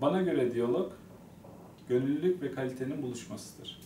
Bana göre diyalog, gönüllülük ve kalitenin buluşmasıdır.